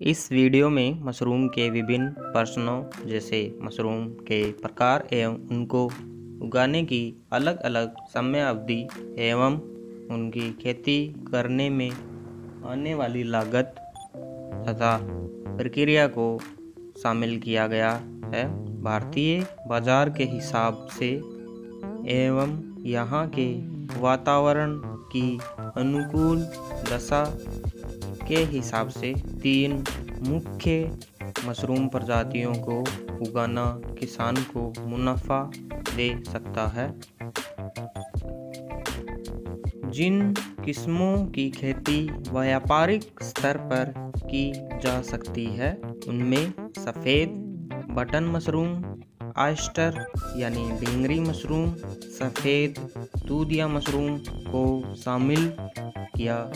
इस वीडियो में मशरूम के विभिन्न प्रश्नों जैसे मशरूम के प्रकार एवं उनको उगाने की अलग अलग समय अवधि एवं उनकी खेती करने में आने वाली लागत तथा प्रक्रिया को शामिल किया गया है। भारतीय बाज़ार के हिसाब से एवं यहाँ के वातावरण की अनुकूल दशा के हिसाब से तीन मुख्य मशरूम प्रजातियों को उगाना किसान को मुनाफा दे सकता है। जिन किस्मों की खेती व्यापारिक स्तर पर की जा सकती है, उनमें सफ़ेद बटन मशरूम आस्टर यानी ढींगरी मशरूम, सफ़ेद दूधिया मशरूम को शामिल किया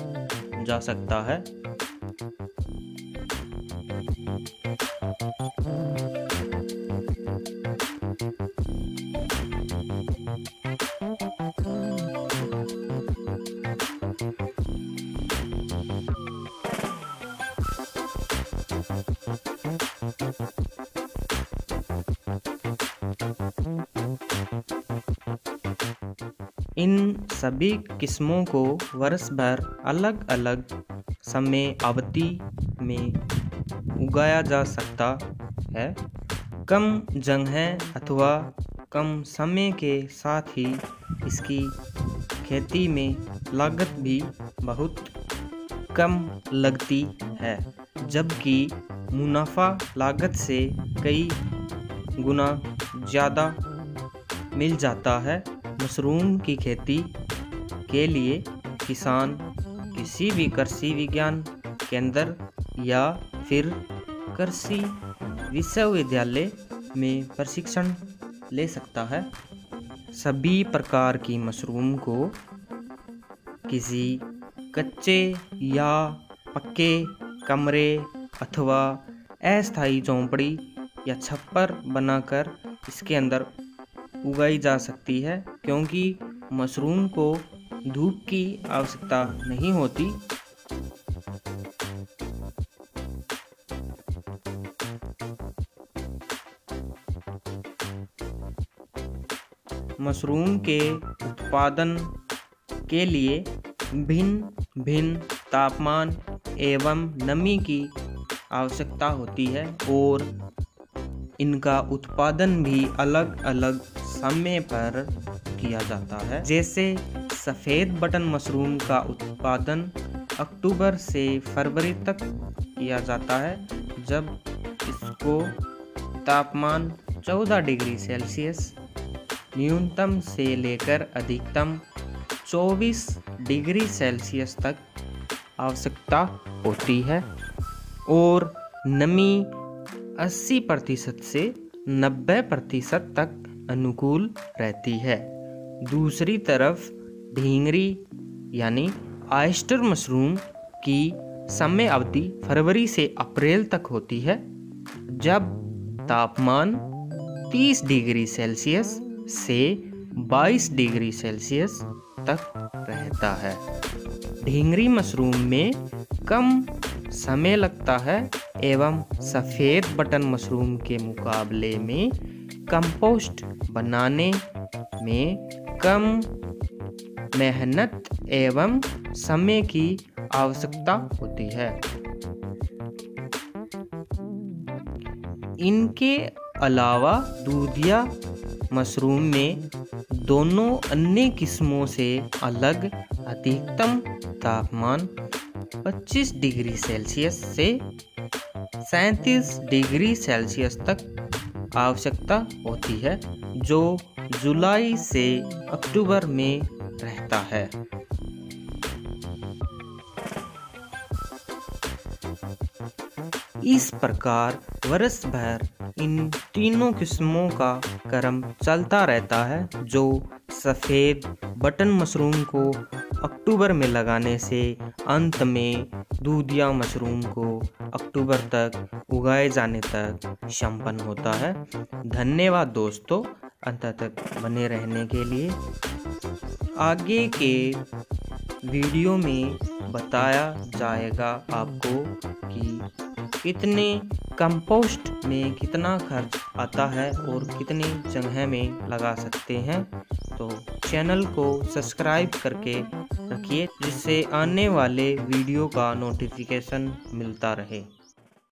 जा सकता है। इन सभी किस्मों को वर्ष भर अलग अलग समय अवधि में उगाया जा सकता है। कम जगह अथवा कम समय के साथ ही इसकी खेती में लागत भी बहुत कम लगती है, जबकि मुनाफा लागत से कई गुना ज़्यादा मिल जाता है। मशरूम की खेती के लिए किसान किसी भी कृषि विज्ञान केंद्र या फिर कृषि विश्वविद्यालय में प्रशिक्षण ले सकता है। सभी प्रकार की मशरूम को किसी कच्चे या पक्के कमरे अथवा अस्थायी झोंपड़ी या छप्पर बनाकर इसके अंदर उगाई जा सकती है, क्योंकि मशरूम को धूप की आवश्यकता नहीं होती। मशरूम के उत्पादन के लिए भिन्न भिन्न तापमान एवं नमी की आवश्यकता होती है और इनका उत्पादन भी अलग अलग समय पर किया जाता है। जैसे सफ़ेद बटन मशरूम का उत्पादन अक्टूबर से फरवरी तक किया जाता है, जब इसको तापमान 14 डिग्री सेल्सियस, न्यूनतम से लेकर अधिकतम 24 डिग्री सेल्सियस तक आवश्यकता होती है और नमी 80 प्रतिशत से 90 प्रतिशत तक अनुकूल रहती है। दूसरी तरफ़ ढींगरी यानी आयस्टर मशरूम की समय अवधि फरवरी से अप्रैल तक होती है, जब तापमान 30 डिग्री सेल्सियस से 22 डिग्री सेल्सियस तक रहता है। ढींगरी मशरूम में कम समय लगता है एवं सफ़ेद बटन मशरूम के मुकाबले में कंपोस्ट बनाने में कम मेहनत एवं समय की आवश्यकता होती है। इनके अलावा दूधिया मशरूम में दोनों अन्य किस्मों से अलग अधिकतम तापमान 25 डिग्री सेल्सियस से 37 डिग्री सेल्सियस तक आवश्यकता होती है, जो जुलाई से अक्टूबर में रहता है। इस प्रकार वर्ष भर इन तीनों किस्मों का क्रम चलता रहता है, जो सफ़ेद बटन मशरूम को अक्टूबर में लगाने से अंत में दूधिया मशरूम को अक्टूबर तक उगाए जाने तक संपन्न होता है। धन्यवाद दोस्तों अंत तक बने रहने के लिए। आगे के वीडियो में बताया जाएगा आपको कि कितने कंपोस्ट में कितना खर्च आता है और कितनी जगह में लगा सकते हैं। तो चैनल को सब्सक्राइब करके रखिए, जिससे आने वाले वीडियो का नोटिफिकेशन मिलता रहे।